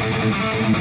Música